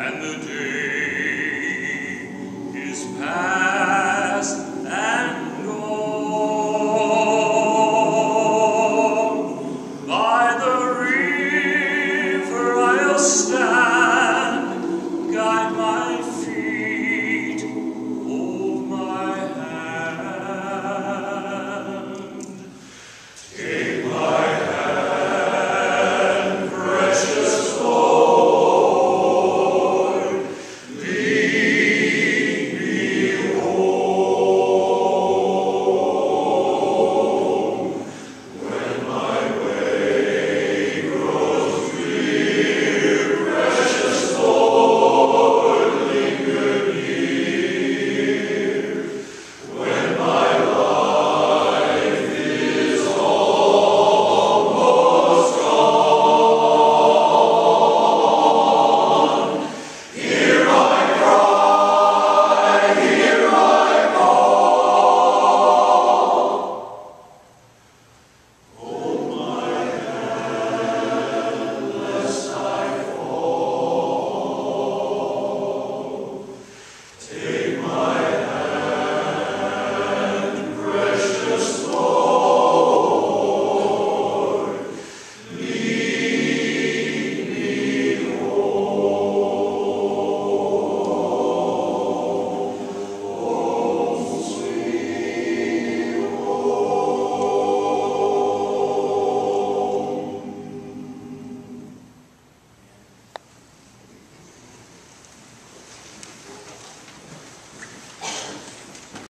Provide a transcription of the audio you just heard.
and the day